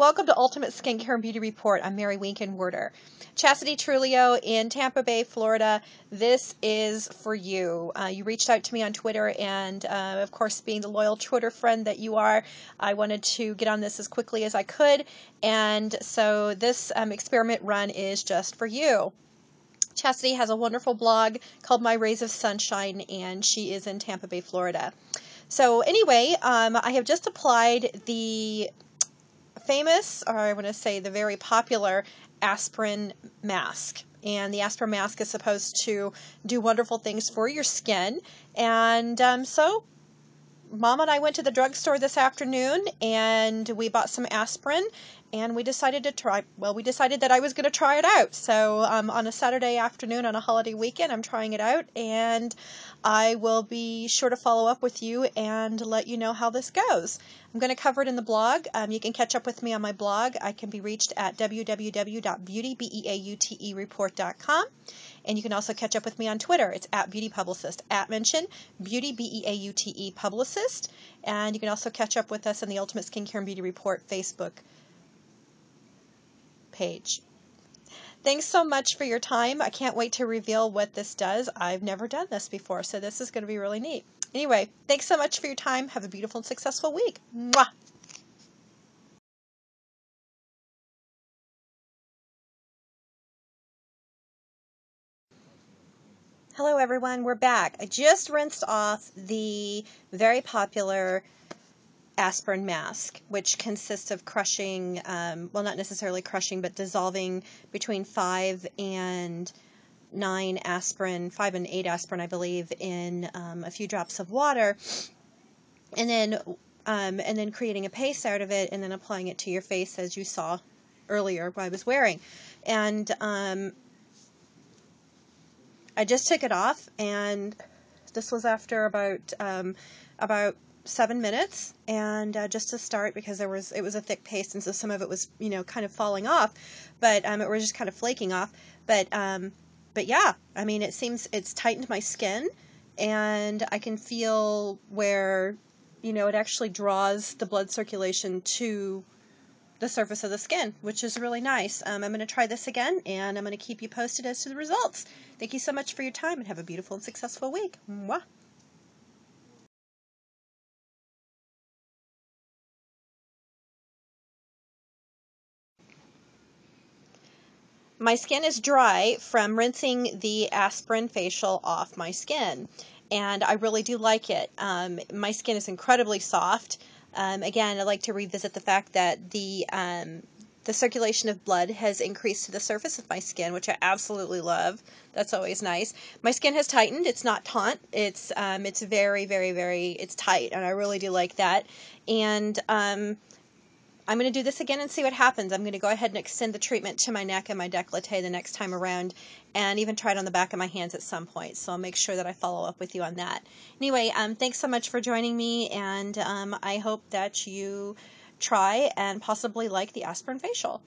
Welcome to Ultimate Skincare and Beauty Report. I'm Mary Winkenwerder. Chastity Trulio in Tampa Bay, Florida. This is for you. Uh, you reached out to me on Twitter, and uh, of course, being the loyal Twitter friend that you are, I wanted to get on this as quickly as I could. And so this um, experiment run is just for you. Chastity has a wonderful blog called My Rays of Sunshine, and she is in Tampa Bay, Florida. So, anyway, um, I have just applied the famous, or I want to say the very popular, aspirin mask. And the aspirin mask is supposed to do wonderful things for your skin. And um, so, Mom and I went to the drugstore this afternoon and we bought some aspirin and we decided to try. Well, we decided that I was going to try it out. So um, on a Saturday afternoon on a holiday weekend, I'm trying it out, and I will be sure to follow up with you and let you know how this goes. I'm going to cover it in the blog. Um, you can catch up with me on my blog. I can be reached at www.beautybeautereport.com. And you can also catch up with me on Twitter. It's at Beauty Publicist. At mention Beauty B E A U T E Publicist. And you can also catch up with us on the Ultimate Skincare and Beauty Report Facebook page. Thanks so much for your time. I can't wait to reveal what this does. I've never done this before, so this is going to be really neat. Anyway, thanks so much for your time. Have a beautiful and successful week. Mwah! Hello everyone, we're back. I just rinsed off the very popular aspirin mask, which consists of crushing, um, well, not necessarily crushing, but dissolving between five and nine aspirin, five and eight aspirin, I believe, in um, a few drops of water, and then um, and then creating a paste out of it, and then applying it to your face, as you saw earlier, what I was wearing, and um, I just took it off, and this was after about um, about seven minutes and uh, just to start because there was it was a thick paste and so some of it was you know kind of falling off but um, it was just kind of flaking off. But um, but yeah i mean it seems it's tightened my skin and i can feel where you know it actually draws the blood circulation to the surface of the skin which is really nice um, i'm going to try this again and i'm going to keep you posted as to the results thank you so much for your time and have a beautiful and successful week Mwah. My skin is dry from rinsing the aspirin facial off my skin, and I really do like it. Um, my skin is incredibly soft. Um, again, I like to revisit the fact that the um, the circulation of blood has increased to the surface of my skin, which I absolutely love. That's always nice. My skin has tightened. It's not taut. It's um, it's very, very, very. It's tight, and I really do like that. And um, I'm going to do this again and see what happens. I'm going to go ahead and extend the treatment to my neck and my décolleté the next time around and even try it on the back of my hands at some point. So I'll make sure that I follow up with you on that. Anyway, um, thanks so much for joining me, and um, I hope that you try and possibly like the aspirin facial.